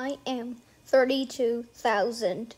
I am 32,000.